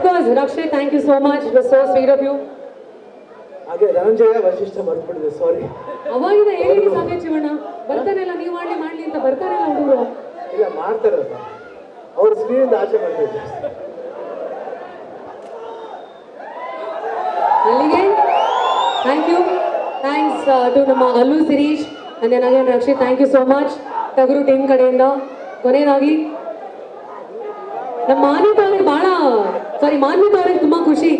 course, Rakshay, thank you so much. It was so sweet of you. ಹಾಗೆ ಧನಂಜಯ ವಶಿಷ್ಠ ಮರ್ತ್ಬಿಟ್ಟಿದೆ ಸಾರಿ ಅವಾಗಿಂದ ಹೇಳಿ ಸಾಕೆ ಬರ್ತಾರೆ ಬರ್ತಾನೆಲ್ಲ ನೀವು ಮಾಡ್ಲಿ ಮಾಡ್ಲಿ ಅಂತ ಬರ್ತಾನೆಲ್ಲ ಹುಡುಗರು. ಇಲ್ಲ ಮಾಡ್ತಾರಲ್ಲ ಅವ್ರ ಸ್ಕ್ರೀನಿಂದ ಆಚೆ ಮಾಡ್ಬೇಕು ಅಲ್ಲಿಗೆ? ಥ್ಯಾಂಕ್ ಯು ಥ್ಯಾಂಕ್ಸ್ ಟು ನಮ್ಮ Allu Sirish and then again Rakshit thank you so much Tagaru team ಕಡೆಯಿಂದ. ಕೊನೆಯದಾಗಿ ನಮ್ಮ ಭಾಳ ಸಾರಿ ಮಾನ್ವಿತ ಅವ್ರಿಗೆ ತುಂಬಾ ಖುಷಿ.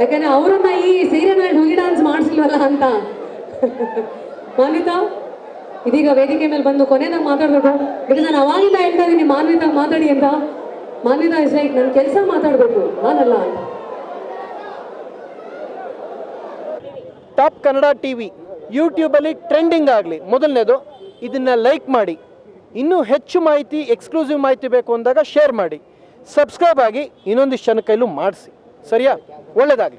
ಯಾಕಂದ್ರೆ ಅವರನ್ನ ಈ ಸೀರಿಯಲ್ನಲ್ಲಿ ಹುಲಿ ಡಾನ್ಸ್ ಮಾಡ್ಸಿಲ್ವಲ್ಲ ಅಂತ. ಮಾನ್ವಿತಾ, ಇದೀಗ ವೇದಿಕೆ ಮೇಲೆ ಬಂದು ಕೊನೆದಾಗ ಮಾತಾಡಬೇಕು. ಬಿಕಾಸ್ ನಾನು ಅವಾಗಿಂದ ಹೇಳ್ತಾ ಇದ್ದೀನಿ ಮಾನ್ವಿತ ಮಾತಾಡಿ ಅಂತ. ಮಾನ್ವಿತ ಇಸ್ ಲೈಕ್ ನನ್ನ ಕೆಲಸ ಮಾತಾಡಬೇಕು. ನಾನಲ್ಲ ಟಾಪ್ ಕನ್ನಡ ಟಿ ವಿ ಯೂಟ್ಯೂಬಲ್ಲಿ ಟ್ರೆಂಡಿಂಗ್ ಆಗಲಿ. ಮೊದಲನೇದು, ಇದನ್ನು ಲೈಕ್ ಮಾಡಿ. ಇನ್ನೂ ಹೆಚ್ಚು ಮಾಹಿತಿ ಎಕ್ಸ್ಕ್ಲೂಸಿವ್ ಮಾಹಿತಿ ಬೇಕು ಅಂದಾಗ ಶೇರ್ ಮಾಡಿ. ಸಬ್ಸ್ಕ್ರೈಬ್ ಆಗಿ ಇನ್ನೊಂದಿಷ್ಟು ಜನ ಕೈಲೂ ಮಾಡಿಸಿ. ಸರಿಯಾ? ಒಳ್ಳೆಯದಾಗಲಿ